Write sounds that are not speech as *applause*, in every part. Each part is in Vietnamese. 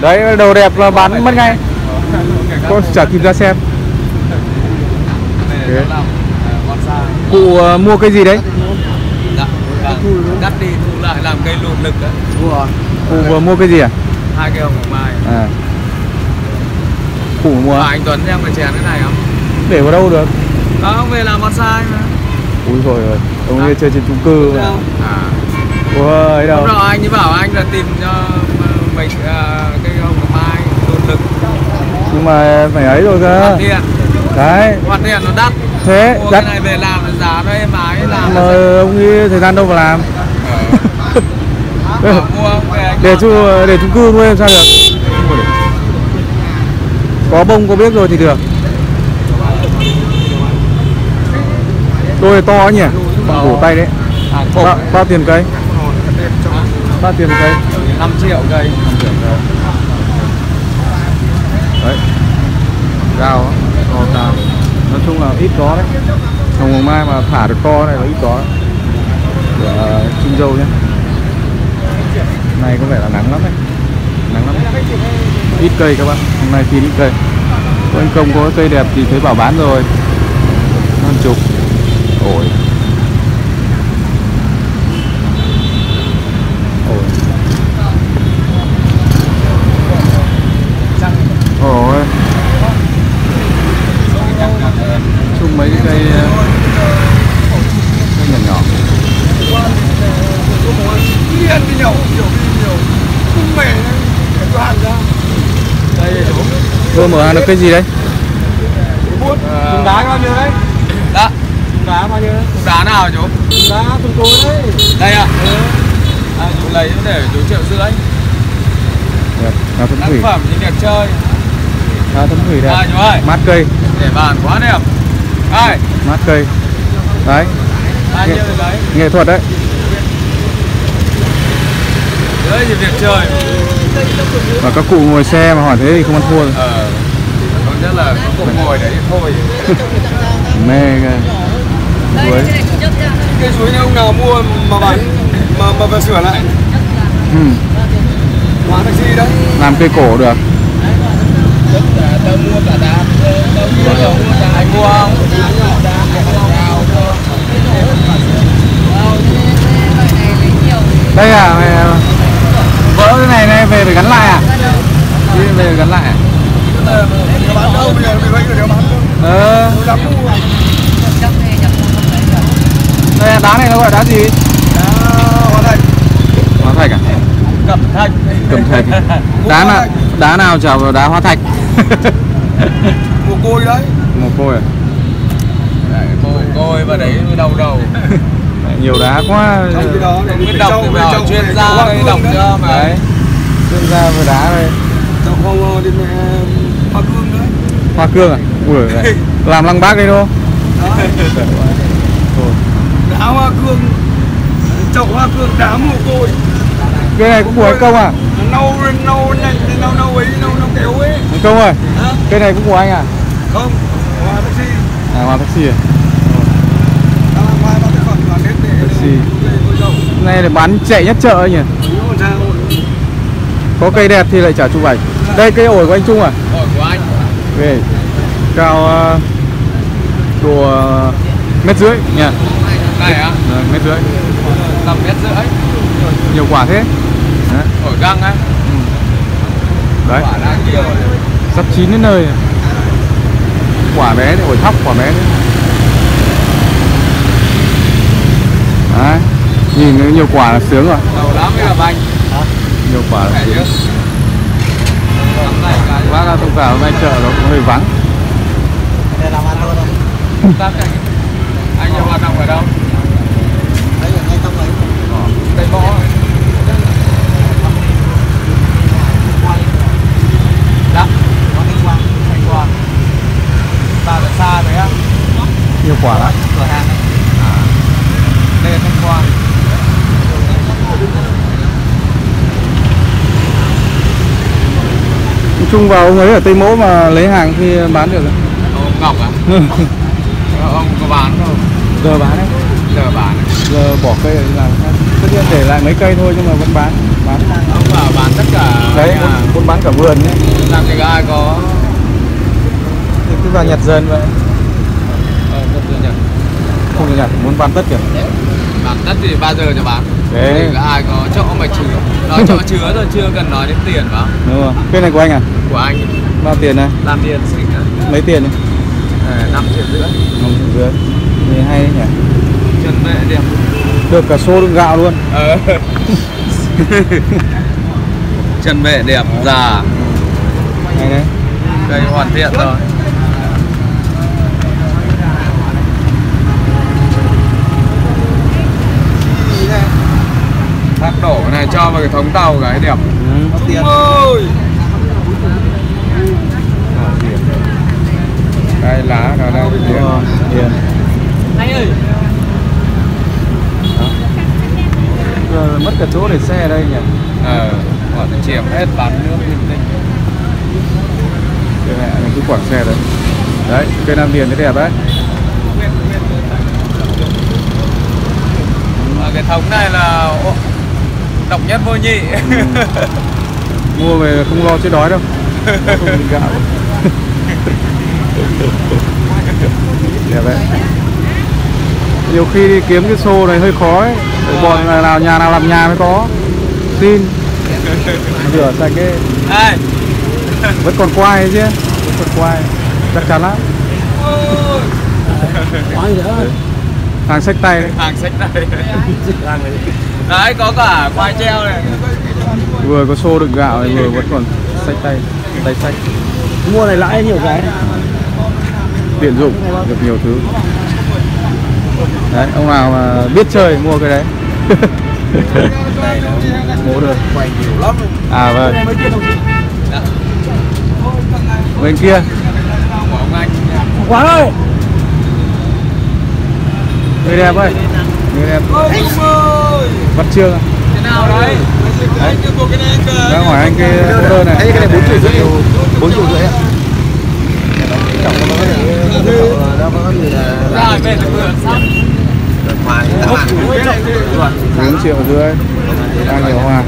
đấy đồ đẹp là bán mất ngay có chả kịp ra xem ờ, bonsai. cụ ờ, mua cái gì đấy Dạ, vâng. Cắt đi thu lại làm cây lụt lực đấy. cụ vừa mua cái gì à Hai cây hồng mai. à cụ mua Mà anh Tuấn em phải chén cái này không? để vào đâu được Đó, ông về làm bonsai mà. ui rồi rồi ông ấy chơi trên chung cư mà À. ấy đâu Hôm nọ anh ấy bảo anh là tìm cho mình à, hồng hồng mai lụt lực. nhưng mà phải ấy rồi cơ. Hoàn thiện. đấy. Hoàn thiện nó đắt. thế Mua đắt. cái này về làm là giá nó êm ái làm. mà ông ấy thời gian đâu mà làm. Ông anh để dọn. chu để chung cư làm sao được? Có bông có biết rồi thì được. Đôi to nhỉ? Bằng cổ tay đấy. À, bao, bao tiền cây? Bao tiền cây 5 triệu cây. đấy. Rau á, to cao nói chung là ít có đấy. Hồng hồng mai mà thả được to này là ít có. Đấy. của trinh dâu nhé này có vẻ là nắng lắm đấy. Nắng lắm. Đấy. ít cây các bạn. Hôm nay thì ít cây. Có anh công có cây đẹp thì thấy bảo bán rồi. Năm chục. Ổi ổi ổi chung mấy cái cây ờ, cây nhỏ nhỏ Điên đi nhiều, nhiều đi nhiều. Không mẹ cái đoàn ra. Đây đúng. Vừa mở hàng được cái gì đấy? Buốt. Thùng đá bao nhiêu đấy? Đó, Thùng đá bao nhiêu đấy? cục đá nào chú? Đá thùng cối đấy. Đây à? À, chú lấy để chú triệu rưỡi. Đẹp, Đá thấm Tác thủy, phẩm thì đẹp chơi. đá thấm thủy À đẹp. chú ơi, Mát cây, để bàn quá đẹp. Đây, mát cây. Đấy, lấy. nghệ thuật đấy. Đấy thì việc chơi. Và các cụ ngồi xe mà hỏi thế thì không ăn thua rồi. Ờ. Tốt nhất là có cuộc ngồi đấy thì thôi. *laughs* Mê cái. Với. Cái suối nhà ông nào mua mà bán mà mà về sửa lại. Ừ, Hóa taxi đấy. làm cây cổ được. Mua cả. Tao mua cả Anh mua không? Đây à, mày vỡ cái này này về phải gắn lại à? Đi về gắn lại à? Ờ, đây đá này nó gọi đá gì? Đá hóa thành. Hóa thạch à? Cẩm thạch. Cẩm thạch. Đá nào đá nào chào vào đá hóa thạch. *laughs* *laughs* Mồ côi đấy. Mồ côi à? Đấy, Mồ côi vào đấy đầu *laughs* đầu. Nhiều đá quá. Trong cái đó để Biết đọc trong- thì bảo chuyên gia đây đọc đấy. cho mà. Đấy. Chuyên gia về đá đây. Trong không thì mẹ hoa cương đấy. Hoa cương à? Ui *laughs* giời, làm lăng bác đây đâu? Đó. Đá hoa cương. Chậu hoa cương đá mồ côi. Cái này cũng của công à? Nâu nâu nhanh nâu nâu ấy nâu nâu kéo ấy. Anh công ơi, Hả? cái này cũng của anh à? Không. Hoa taxi. À, hoa taxi à? Cái này là bán chạy nhất chợ ấy nhỉ? Có cây đẹp thì lại trả chụp ảnh. Đây cây ổi của anh Trung à? Ổi của anh. Về cao uh, độ uh, mét rưỡi nhỉ? Này á, Ờ, mét rưỡi. tầm mét rưỡi. Nhiều quả thế. Đấy. Ổi găng á. Đấy, Quả đang nhiều. sắp chín đến nơi. rồi. Quả bé thì ổi thóc quả bé đấy. Đấy. Nhìn thấy nhiều quả là sướng rồi. Đầu lắm mới gặp anh. Nhiều quả là sướng. Bác ra thông cảm hôm nay chợ nó cũng hơi vắng. Tắt anh. Anh nhiều hoạt động ở đâu? Tây Võ. Dạ. Thanh Quan. Ta ở xa đấy á. Nhiều quả lắm. Cửa hàng. À. Đây là Thanh. Nói chung vào ông ấy ở Tây Mỗ mà lấy hàng thì bán được. Ông Ngọc à? Ờ, Ông có bán không? Giờ bán đấy. Giờ bán. Giờ bỏ cây rồi làm. Tất nhiên để lại mấy cây thôi nhưng mà vẫn bán. bán ông bảo bán tất cả đấy nhà. muốn bán cả vườn nhé làm gì có ai có thì cứ vào nhặt dần vậy ờ, không thừa nhận không được nhặt muốn bán tất kìa. Bán tất thì bao giờ cho bán? Đấy. Thì có ai có chỗ mà chứa nói chỗ *laughs* chứa thôi chưa cần nói đến tiền vào đúng không cái này của anh à? Của anh. Bao tiền này làm tiền xịn mấy tiền này À, năm triệu rưỡi. Năm triệu rưỡi. Nhìn hay nhỉ? Chân mẹ đẹp. Được cả xô đựng gạo luôn. Ờ. *laughs* chân mẹ đẹp già. Hay đấy. Đây hoàn thiện rồi cho vào cái thống tàu cái đẹp. Ừ. ôi. đây lá nó Đúng rồi, tiền anh ơi. Mất cả chỗ để xe ở đây nhỉ? Ờ bọn chiếm hết bán nước Cái mẹ mình cứ quảng xe đấy. Đấy, cây Nam Điền cái đẹp đấy. Cái thống này là độc nhất vô nhị. *laughs* Mua về không lo chết đói đâu. Không bị gạo. Đẹp đấy. Nhiều khi đi kiếm cái xô này hơi khó ấy. Phải Bọn nào nhà nào làm nhà mới có. Xin. Rửa sạch cái Ê, Vẫn còn quai ấy chứ. Vẫn còn quai. Chắc chắn lắm. Hàng sách tay đấy. Hàng sách đây đấy có cả quai treo này. Vừa có xô đựng gạo này vừa vẫn còn sách tay Tay sách mua này lãi nhiều cái tiện dụng được nhiều thứ. Đấy ông nào mà biết chơi mua cái đấy. *laughs* Mua được. Quay nhiều lắm. À vâng. Chí Dạ, bên kia. Của ông anh. Quán ơi người đẹp ơi. Người đẹp bắt trương thế nào đấy? Anh một cái này anh cơ đang hỏi anh cái đơn này. cái này bốn triệu rưỡi. Bốn triệu rưỡi ạ. rồi. về được vừa xong bốn triệu rưỡi. Đang nhiều hoa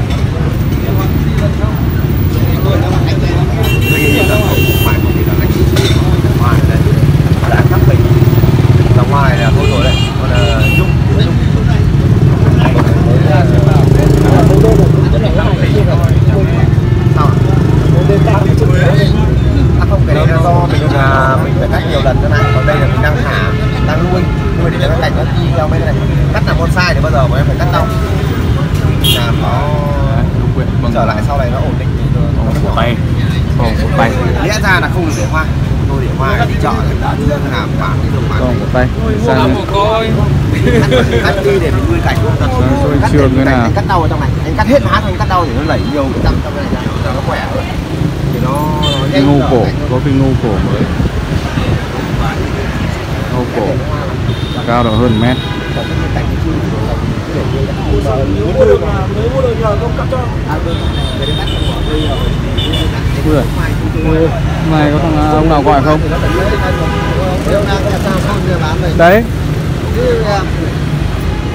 ngoài là thôi rồi trở lại sau này nó ổn định thì nó nó tay còn một tay lẽ ra là không được để hoa tôi để hoa đi chợ thì đã đưa làm bán cái bán còn một tay sang của cô cắt đi để mình nuôi cảnh. Cắt trường để cái nào. cắt đau ở trong này. Anh cắt hết lá thôi anh cắt đau thì nó lẩy nhiều cái răng trong này ra. Nó khỏe hơn thì nó nó cái trở cổ có cái ngu cổ mới. Ngu cổ. Cao độ hơn mét. Được mới mua được nhờ công cắt cho. À, đây rồi. Ui. Ui, này có thằng ông nào gọi không đấy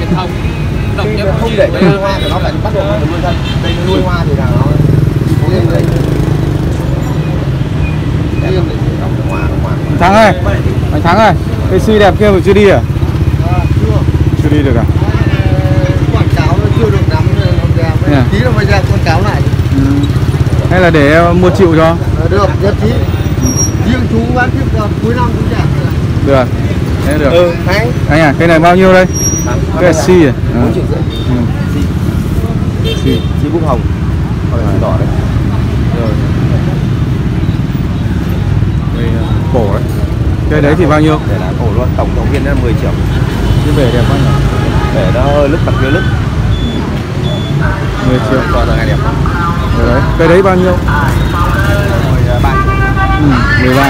nó không để cái hoa thì nó phải bắt buộc nuôi nó hoa thì là nó nó nó thắng ơi anh thắng ơi cái si đẹp kia mà chưa đi à À, chưa đi được à quảng cáo nó chưa được lắm đẹp Nè. tí nữa mới ra quảng cáo lại. Hay là để ờ, mua chịu cho? Ờ, được nhất trí. Riêng chú bán tiếp cuối năm cũng đẹp được thế được. Ừ hay anh à cái này bao nhiêu đây? Cái là si à? à. bốn triệu rưỡi. Ừ. si chi bút hồng. Hoặc là đỏ đấy. Rồi. Đây là cổ đấy. Cái đấy thì bao nhiêu? Để là cổ luôn tổng tổng viên là 10 triệu. Cái bể đẹp bao nhiêu để nó hơi lứt bật hơi lứt. 10 triệu. Còn là ngày đẹp. đấy cái đấy bao nhiêu? Rồi ba. Ừ, 13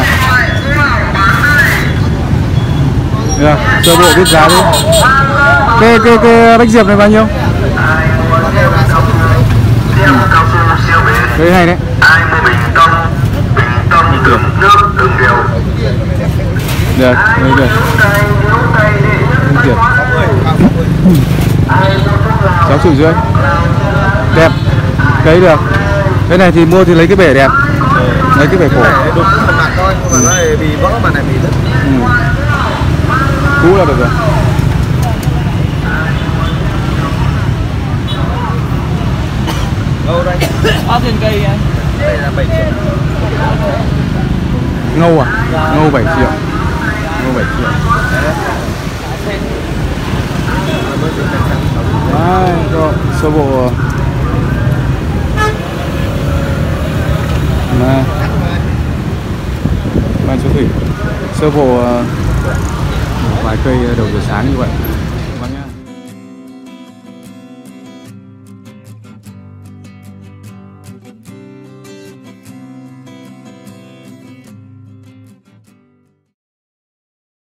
được sơ bộ biết giá đi. Cái cái cái bách diệp này bao nhiêu? Cái hay đấy. Được được thuốc lào sáu triệu rưỡi đẹp. Cấy được cái này thì mua thì lấy cái bể đẹp. Lấy cái bể khổ Để đục một mặt thôi nhưng mà nó lại bị vỡ mặt này bị đứt ừ. cũ là được rồi. Đâu đây Bao tiền cây anh? đây là 7 triệu. Ngâu à? Ngâu 7 triệu. Ngâu 7 triệu. Đấy, cho sơ bộ mà Ban số thủy sơ bộ ờ, vài cây ờ, đầu giờ sáng như vậy.